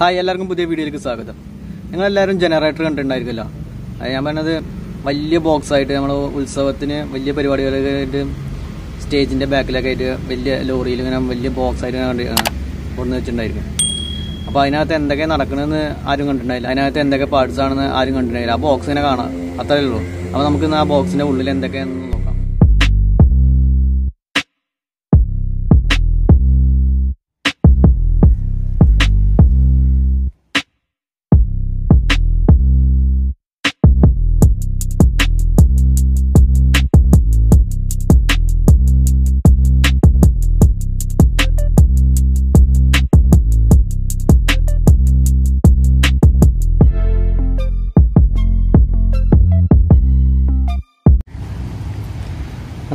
Hi എല്ലാവർക്കും പുതിയ വീഡിയോയിലേക്ക് സ്വാഗതം. നിങ്ങളെല്ലാവരും ജനറേറ്റർ കണ്ടിട്ടുണ്ടായിരിക്കുമല്ലോ. അത് ഞാൻ പറഞ്ഞത് വലിയ ബോക്സ് ആയിട്ട് നമ്മൾ ഉത്സവത്തിന് വലിയ പരിപാടികളൊക്കെ ആയിട്ട് സ്റ്റേജിന്റെ ബാക്കിലൊക്കെ ആയിട്ട് വലിയ ലോറിയിൽ ഇങ്ങനെ വലിയ ബോക്സ് ആയിട്ട് കണ്ട് വെച്ചിട്ടുണ്ടായിരിക്കും. അപ്പോൾ അതിനകത്ത് എന്തൊക്കെ നടക്കണമെന്ന് ആരും കണ്ടിട്ടുണ്ടായില്ല. അതിനകത്ത് എന്തൊക്കെ പാർട്സ് ആണെന്ന് ആരും കണ്ടിട്ടുണ്ടായില്ല. ആ ബോക്സ് ഇങ്ങനെ കാണാം. അത്രയേ ഉള്ളൂ. അപ്പോൾ നമുക്കിന്ന് ആ ബോക്സിന്റെ ഉള്ളിൽ എന്തൊക്കെയാണെന്ന്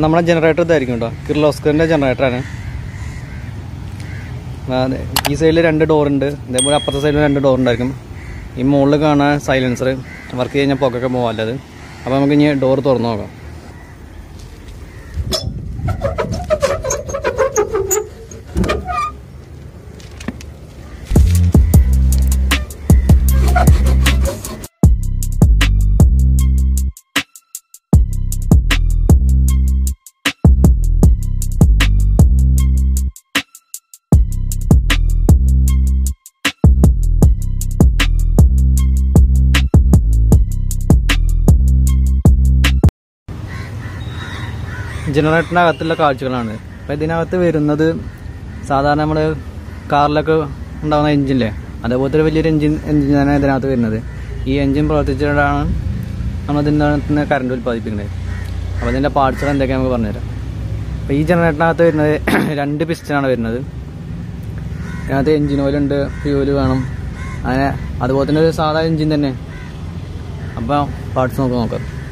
നമ്മളെ ജനറേറ്റർ ഇതായിരിക്കും കേട്ടോ കിർലോസ്കറിന്റെ ജനറേറ്ററാണ് ഈ സൈഡിൽ രണ്ട് ഡോറുണ്ട് അതേപോലെ അപ്പുറത്തെ സൈഡിൽ രണ്ട് ഡോറുണ്ടായിരിക്കും ഈ മുകളിൽ കാണാൻ സൈലൻസർ വർക്ക് കഴിഞ്ഞാൽ പുകയൊക്കെ പോകാമല്ലത് അപ്പോൾ നമുക്ക് ഇനി ഡോർ തുറന്നു നോക്കാം. ജനറേറ്ററിനകത്തുള്ള കാഴ്ചകളാണ്. അപ്പോൾ ഇതിനകത്ത് വരുന്നത് സാധാരണ നമ്മൾ കാറിലൊക്കെ ഉണ്ടാകുന്ന എഞ്ചിനില്ലേ? അതേപോലത്തെ ഒരു വലിയൊരു എഞ്ചിൻ എഞ്ചിനാണ് ഇതിനകത്ത് വരുന്നത്. ഈ എഞ്ചിൻ പ്രവർത്തിച്ചിട്ടാണ് നമ്മൾ ഇതിനകത്ത് നിന്ന് കറണ്ട് ഉൽപ്പാദിപ്പിക്കുന്നത്. അപ്പോൾ ഇതിന്റെ പാർട്സുകൾ എന്തൊക്കെയാണ് നമുക്ക് പറഞ്ഞുതരാം. അപ്പോൾ ഈ ജനറേറ്ററിനകത്ത് വരുന്നത് രണ്ട് പിസ്റ്റനാണ് വരുന്നത്. ഇതിനകത്ത് എഞ്ചിൻ ഓയിലുണ്ട് ഫ്യൂൽ വേണം. അങ്ങനെ അതുപോലെ തന്നെ ഒരു സാധാ എഞ്ചിൻ തന്നെ. അപ്പോൾ പാർട്സ് നമുക്ക്. നോക്കാം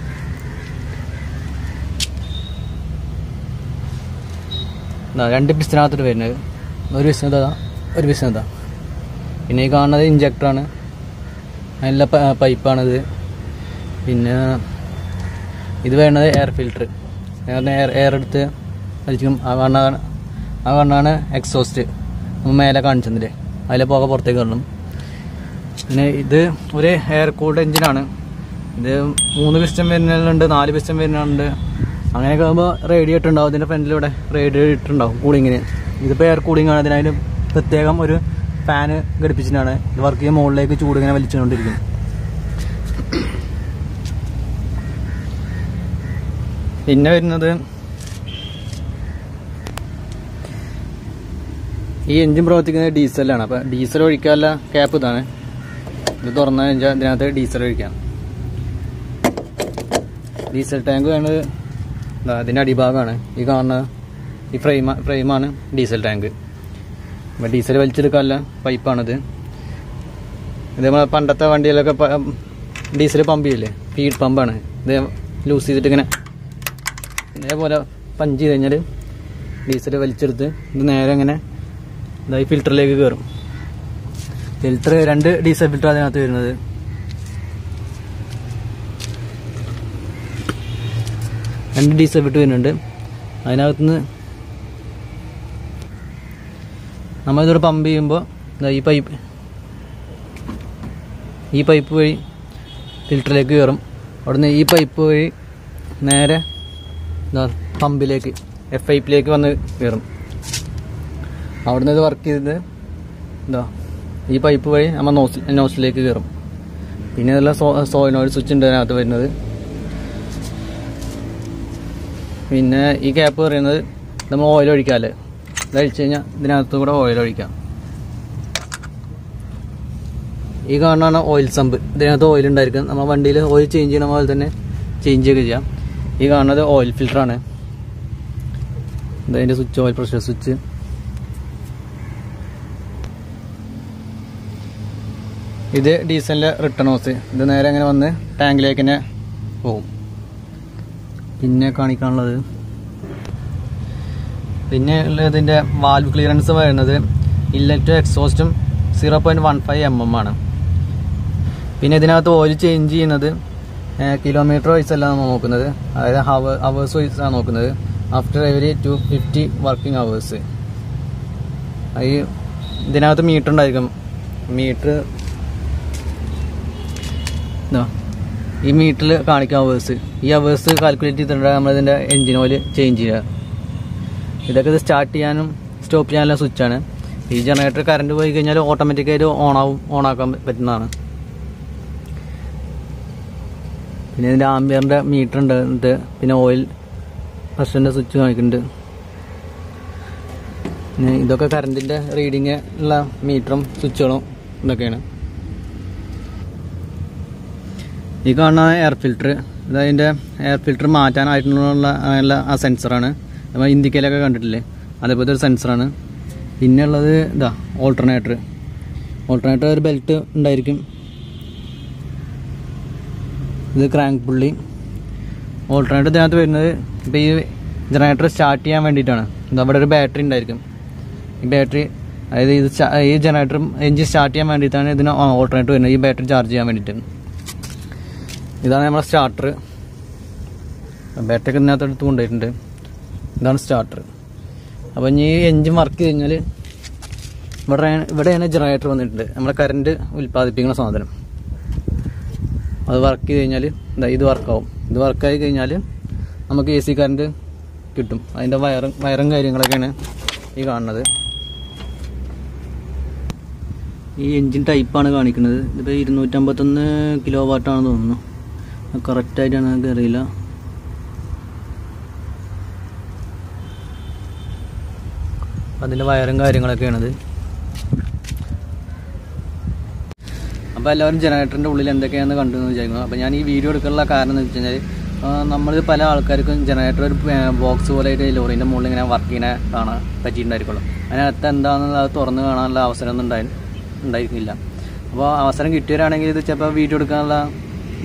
രണ്ട് പിസ്റ്റിനകത്തോട്ട് വരുന്നത് ഒരു പിസ്റ്റൻ ഇതാ ഒരു പിസ്റ്റൻ ഇതാ പിന്നെ ഈ കാണുന്നത് ഇഞ്ചക്ടറാണ് നല്ല പൈപ്പാണിത്. പിന്നെ ഇത് വേണത് എയർ ഫിൽട്ടർ എയർ എയർ എടുത്ത് വലിച്ചും ആ കാണാണ് ആ കാണാണ് എക്സോസ്റ്റ് നമ്മൾ മേലെ കാണിച്ചതിന്റെ. അതിലെ പുക പുറത്തേക്ക് കാണണം പിന്നെ ഇത് ഒരു എയർ കൂൾഡ് എഞ്ചിനാണ് ഇത് മൂന്ന് പിസ്റ്റം വരുന്നുണ്ട് നാല് പിസ്റ്റം വരുന്നുണ്ട് അങ്ങനെയൊക്കെ ആകുമ്പോൾ റേഡിയോ ഇട്ടുണ്ടാവും. ഇതിന്റെ ഫ്രണ്ടിലൂടെ റേഡിയോ ഇട്ടുണ്ടാവും കൂളിങ്ങിന് ഇതിപ്പോൾ എയർ കൂളിംഗ് ആണ്. ഇതിനതിന് പ്രത്യേകം ഒരു ഫാന് ഘടിപ്പിച്ചിട്ടാണ്. വർക്ക് ചെയ്യുന്ന മുകളിലേക്ക് ചൂട് ഇങ്ങനെ വലിച്ചുകൊണ്ടിരിക്കും പിന്നെ വരുന്നത് ഈ എഞ്ചിൻ പ്രവർത്തിക്കുന്നത് ഡീസലാണ് അപ്പോൾ ഡീസൽ ഒഴിക്കാനുള്ള ക്യാപ്പ് ഇതാണ്. ഇത് തുറന്നു കഴിഞ്ഞാൽ ഇതിനകത്ത് ഡീസൽ ഒഴിക്കാം. ഡീസൽ ടാങ്ക് വേണ്ടത് ഇതാ അതിന്റെ അടിഭാഗമാണ് ഈ കാണുന്ന ഈ ഫ്രെയിം ഫ്രെയിമാണ് ഡീസൽ ടാങ്ക് അപ്പോൾ ഡീസൽ വലിച്ചെടുക്കാനുള്ള പൈപ്പാണിത് ഇത് പണ്ടത്തെ വണ്ടിയിലൊക്കെ ഡീസൽ പമ്പ് ചെയ്യില്ലേ? ഫീഡ് പമ്പാണ് ഇത് ലൂസ് ചെയ്തിട്ട് ഇങ്ങനെ ഇതേപോലെ പഞ്ച് ചെയ്ത് കഴിഞ്ഞാൽ ഡീസൽ വലിച്ചെടുത്ത് ഇത് നേരെ ഇങ്ങനെ ഇതായി ഫിൽറ്ററിലേക്ക് കയറും ഫിൽറ്റർ രണ്ട് ഡീസൽ ഫിൽറ്റർ അതിനകത്ത് വരുന്നത്. രണ്ട് ഡീസൽ ഫിൽറ്റർ വരുന്നുണ്ട്. അതിനകത്തുനിന്ന് നമ്മളിതോടെ പമ്പ് ചെയ്യുമ്പോൾ ഈ പൈപ്പ് ഈ പൈപ്പ് വഴി ഫിൽറ്ററിലേക്ക് കയറും. അവിടുന്ന് ഈ പൈപ്പ് വഴി നേരെ എന്താ പമ്പിലേക്ക് എഫ് പൈപ്പിലേക്ക് വന്ന് കയറും. അവിടുന്ന് ഇത് വർക്ക് ചെയ്ത് എന്താ ഈ പൈപ്പ് വഴി നമ്മൾ നോസ് നോസിലേക്ക് കയറും. പിന്നെ ഇതെല്ലാം സോ സോയിനോയിൽ സ്വിച്ച് ഉണ്ട് അതിനകത്ത് വരുന്നത്. പിന്നെ ഈ ക്യാപ്പ് പറയുന്നത് നമ്മൾ ഓയിൽ ഒഴിക്കാമല്ലേ ഇതഴിച്ചു കഴിഞ്ഞാൽ ഇതിനകത്ത് കൂടെ ഓയിൽ ഒഴിക്കാം. ഈ കാണുന്നതാണ് ഓയിൽ സമ്പ് ഇതിനകത്ത് ഓയിൽ ഉണ്ടായിരിക്കും. നമ്മൾ വണ്ടിയിൽ ഓയിൽ ചേഞ്ച് ചെയ്യണ പോലെ തന്നെ ചേഞ്ച് ഒക്കെ ചെയ്യാം. ഈ കാണുന്നത് ഓയിൽ ഫിൽറ്ററാണ് ഇതിന്റെ സ്വിച്ച് ഓയിൽ പ്രഷർ സ്വിച്ച് ഇത് ഡീസലിന്റെ റിട്ടേൺ ഹോസ് ഇത് നേരെ അങ്ങനെ വന്ന് ടാങ്കിലേക്ക് തന്നെ പോകും പിന്നെ കാണിക്കാനുള്ളത്. പിന്നെ ഇതിന്റെ വാൽവ് ക്ലിയറൻസ് വരുന്നത് inlet എക്സോസ്റ്റും zero point one five M M ആണ്. പിന്നെ ഇതിനകത്ത് ഓയിൽ ചേഞ്ച് ചെയ്യുന്നത് കിലോമീറ്റർ വൈസ് അല്ല നമ്മൾ നോക്കുന്നത്. അതായത് ഹവ അവേഴ്സ് വൈസ് ആണ് നോക്കുന്നത്. After every two fifty working hours ഈ ഇതിനകത്ത് മീറ്റർ ഉണ്ടായിരിക്കും. മീറ്റർ ഇതാ. ഈ മീറ്ററിൽ കാണിക്കാം അവേഴ്സ് ഈ അവേഴ്സ് കാൽക്കുലേറ്റ് ചെയ്തിട്ടുണ്ടെങ്കിൽ നമ്മളിതിന്റെ എൻജിൻ ഓയിൽ ചേഞ്ച് ചെയ്യുക. ഇതൊക്കെ ഇത് സ്റ്റാർട്ട് ചെയ്യാനും സ്റ്റോപ്പ് ചെയ്യാനുള്ള സ്വിച്ചാണ് ഈ ജനറേറ്റർ കറണ്ട് പോയി കഴിഞ്ഞാൽ ഓട്ടോമാറ്റിക്കായിട്ട് ഓണാവും ഓണാക്കാൻ പറ്റുന്നതാണ്. പിന്നെ ഇതിന്റെ ആംബിയറിന്റെ മീറ്റർ ഉണ്ട് എന്നിട്ട് പിന്നെ ഓയിൽ പ്രഷറിന്റെ സ്വിച്ച് കാണിക്കുന്നുണ്ട്. ഇതൊക്കെ കറണ്ടിന്റെ റീഡിങ് ഉള്ള മീറ്ററും സ്വിച്ചുകളും ഇതൊക്കെയാണ്. ഈ കാണുന്ന എയർ ഫിൽറ്റർ ഇതതിന്റെ എയർ ഫിൽറ്റർ മാറ്റാനായിട്ടുള്ള അങ്ങനെയുള്ള ആ സെൻസറാണ് നമ്മൾ ഇന്ത്യക്കയിലൊക്കെ കണ്ടിട്ടില്ലേ? അതേപോലത്തെ ഒരു സെൻസറാണ് പിന്നെ ഉള്ളത് ഇതാ ഓൾട്ടർനേറ്റർ ഓൾട്ടർനേറ്റർ ഒരു ബെൽറ്റ് ഉണ്ടായിരിക്കും. ഇത് ക്രാങ്ക് പുള്ളി ഓൾട്ടർനേറ്റർ ഇതിനകത്ത് വരുന്നത് ഇപ്പോൾ ഈ ജനറേറ്റർ സ്റ്റാർട്ട് ചെയ്യാൻ വേണ്ടിയിട്ടാണ്. അവിടെ ഒരു ബാറ്ററി ഉണ്ടായിരിക്കും. ഈ ബാറ്ററി അതായത് ഇത് ഈ ജനറേറ്റർ എഞ്ചിൻ സ്റ്റാർട്ട് ചെയ്യാൻ വേണ്ടിയിട്ടാണ് ഇതിന് ഓൾട്ടർനേറ്റർ വരുന്നത്. ഈ ബാറ്ററി ചാർജ് ചെയ്യാൻ വേണ്ടിയിട്ട്. ഇതാണ് നമ്മുടെ സ്റ്റാർട്ടർ ബാറ്ററി ഒക്കെ ഇതിനകത്ത് എടുത്ത് കൊണ്ടുപോയിട്ടുണ്ട്. ഇതാണ് സ്റ്റാർട്ടർ അപ്പോൾ ഇനി ഈ എഞ്ചിൻ വർക്ക് ചെയ്ത് കഴിഞ്ഞാൽ ഇവിടെ ഇവിടെയാണ് ജനറേറ്റർ വന്നിട്ടുണ്ട്. നമ്മുടെ കറണ്ട് ഉൽപ്പാദിപ്പിക്കുന്ന സാധനം. അത് വർക്ക് ചെയ്ത് കഴിഞ്ഞാൽ ഇതാ ഇത് വർക്കാവും ഇത് വർക്കായി കഴിഞ്ഞാൽ നമുക്ക് എ സി കറണ്ട് കിട്ടും. അതിന്റെ വയറും വയറും കാര്യങ്ങളൊക്കെയാണ് ഈ കാണുന്നത്. ഈ എൻജിൻ ടൈപ്പാണ് കാണിക്കുന്നത്. ഇതിപ്പോൾ ഇരുന്നൂറ്റമ്പത്തൊന്ന് കിലോ വാട്ടാണെന്ന് തോന്നുന്നു. കറക്റ്റായിട്ടാണ് എനിക്ക് അറിയില്ല. അതിന്റെ വയറും കാര്യങ്ങളൊക്കെയാണത്. അപ്പോൾ എല്ലാവരും ജനറേറ്ററിന്റെ ഉള്ളിൽ എന്തൊക്കെയാണെന്ന് കണ്ടു എന്ന് വിചാരിക്കുന്നു. അപ്പോൾ ഞാൻ ഈ വീഡിയോ എടുക്കാനുള്ള കാരണം എന്ന് വെച്ച് കഴിഞ്ഞാൽ നമ്മൾ പല ആൾക്കാർക്കും ജനറേറ്റർ ഒരു ബോക്സ് പോലെ ആയിട്ട് ലോറിന്റെ മുകളിൽ ഇങ്ങനെ വർക്ക് ചെയ്യുന്ന കാണാൻ പറ്റിയിട്ടുണ്ടായിരിക്കുള്ളൂ. അതിനകത്ത് എന്താണെന്നുള്ളത് തുറന്ന് കാണാനുള്ള അവസരമൊന്നും ഉണ്ടായി ഉണ്ടായിരിക്കില്ല അപ്പോൾ അവസരം കിട്ടിയവരാണെങ്കിൽ ഇത് ചിലപ്പോൾ വീഡിയോ എടുക്കാനുള്ള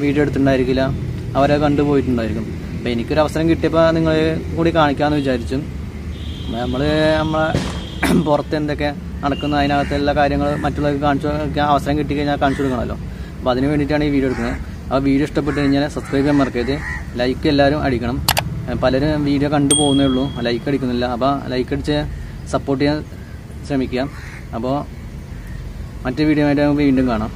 വീഡിയോ എടുത്തിട്ടുണ്ടായിരിക്കില്ല. അവരെ കണ്ടുപോയിട്ടുണ്ടായിരിക്കും അപ്പോൾ എനിക്കൊരു അവസരം കിട്ടിയപ്പോൾ നിങ്ങൾ കൂടി കാണിക്കാമെന്ന് വിചാരിച്ചു. നമ്മൾ നമ്മളെ പുറത്ത് എന്തൊക്കെ നടക്കുന്ന അതിനകത്ത് എല്ലാ കാര്യങ്ങൾ മറ്റുള്ളവർക്ക് കാണിച്ചു അവസരം അവസരം കിട്ടിക്കഴിഞ്ഞാൽ കാണിച്ചു കൊടുക്കണമല്ലോ. അപ്പോൾ അതിന് വേണ്ടിയിട്ടാണ് ഈ വീഡിയോ എടുക്കുന്നത്. ആ വീഡിയോ ഇഷ്ടപ്പെട്ട് കഴിഞ്ഞാൽ സബ്സ്ക്രൈബ് ചെയ്യാൻ മറക്കരുത്. ലൈക്ക് എല്ലാവരും അടിക്കണം. പലരും വീഡിയോ കണ്ടു പോകുന്നേ ഉള്ളൂ. ലൈക്ക് അടിക്കുന്നില്ല. അപ്പോൾ ലൈക്ക് അടിച്ച് സപ്പോർട്ട് ചെയ്യാൻ ശ്രമിക്കുക. അപ്പോൾ മറ്റു വീഡിയോ ആയിട്ട് നമുക്ക് വീണ്ടും കാണാം.